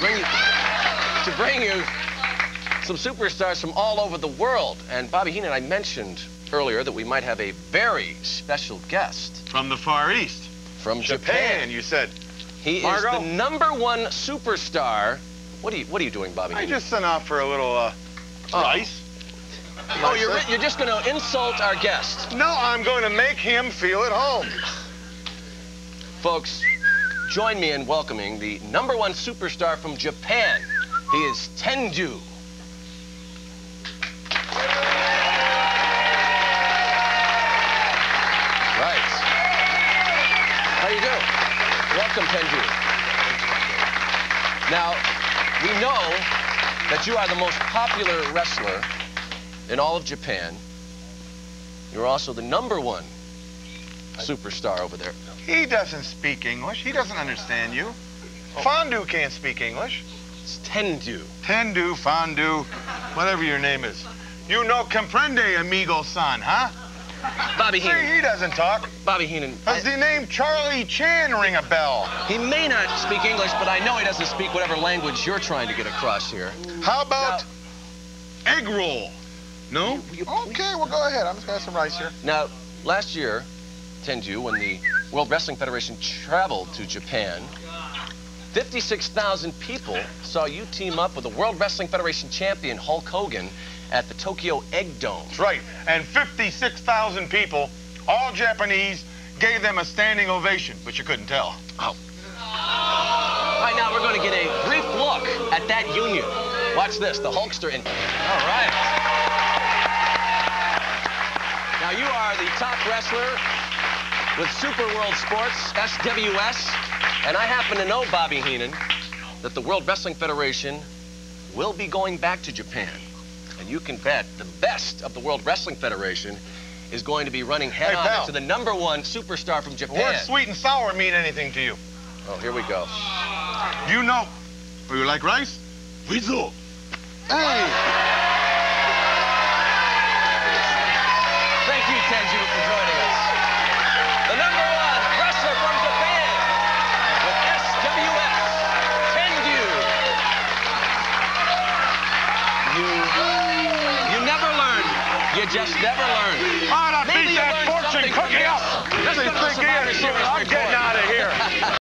bring you, to bring you some superstars from all over the world. And Bobby Heenan, I mentioned earlier that we might have a very special guest From the Far East. from Japan, Japan. you said. He Margot? is the number one superstar. What are you What are you doing, Bobby? I Heenan? just sent off for a little uh, Oh. rice. oh, you're you're just going to insult our guest, No, I'm going to make him feel at home. folks. Join me in welcoming the number one superstar from Japan. He is Tenryu. Right. How you doing? Welcome, Tenryu. Now, we know that you are the most popular wrestler in all of Japan. You're also the number one superstar over there. He doesn't speak English. He doesn't understand you. Oh. Fondue can't speak English. It's Tendu. Tendu, fondue, whatever your name is. You no comprende, amigo san, huh? Bobby See, Heenan. he doesn't talk. Bobby Heenan. Does the name Charlie Chan ring a bell? He may not speak English, but I know he doesn't speak whatever language you're trying to get across here. How about egg roll? No? Okay, well, go ahead. I'm just going to have some rice here. Now, last year, Tenryu, when the World Wrestling Federation traveled to Japan, 56,000 people saw you team up with the World Wrestling Federation champion Hulk Hogan at the Tokyo Egg Dome. That's right. And 56,000 people, all Japanese, gave them a standing ovation, but you couldn't tell. Oh. All right, now we're going to get a brief look at that union. Watch this, the Hulkster in. All right. Now you are the top wrestler with Super World Sports, SWS, and I happen to know, Bobby Heenan, that the World Wrestling Federation will be going back to Japan. And you can bet the best of the World Wrestling Federation is going to be running head Hey, on pal. to the number one superstar from The Japan. word sweet and sour mean anything to you? Oh, here we go. You know. Oh, you like rice? Weasel. Hey. Thank you, Tenryu, for joining You, you never learn. You just never learn. Ah, that Maybe beat that fortune cookie up. Let's They go to the Survivor is. Series I'm getting out of here.